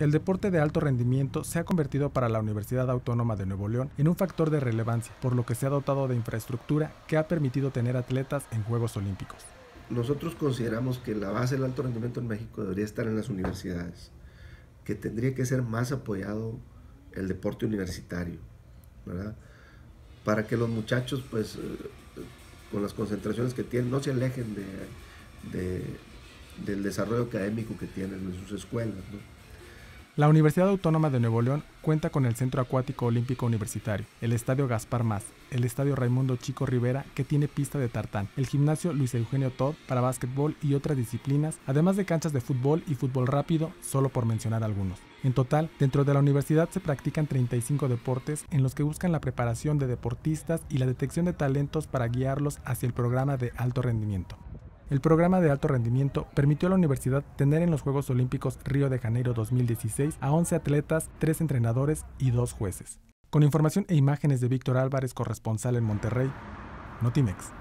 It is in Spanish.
El deporte de alto rendimiento se ha convertido para la Universidad Autónoma de Nuevo León en un factor de relevancia, por lo que se ha dotado de infraestructura que ha permitido tener atletas en Juegos Olímpicos. Nosotros consideramos que la base del alto rendimiento en México debería estar en las universidades, que tendría que ser más apoyado el deporte universitario, ¿verdad? Para que los muchachos, pues, eh, con las concentraciones que tienen, no se alejen de, del desarrollo académico que tienen en sus escuelas, ¿no? La Universidad Autónoma de Nuevo León cuenta con el Centro Acuático Olímpico Universitario, el Estadio Gaspar Más, el Estadio Raimundo Chico Rivera, que tiene pista de tartán, el Gimnasio Luis Eugenio Todd para básquetbol y otras disciplinas, además de canchas de fútbol y fútbol rápido, solo por mencionar algunos. En total, dentro de la universidad se practican 35 deportes en los que buscan la preparación de deportistas y la detección de talentos para guiarlos hacia el programa de alto rendimiento. El programa de alto rendimiento permitió a la universidad tener en los Juegos Olímpicos Río de Janeiro 2016 a 11 atletas, 3 entrenadores y 2 jueces. Con información e imágenes de Víctor Álvarez, corresponsal en Monterrey, Notimex.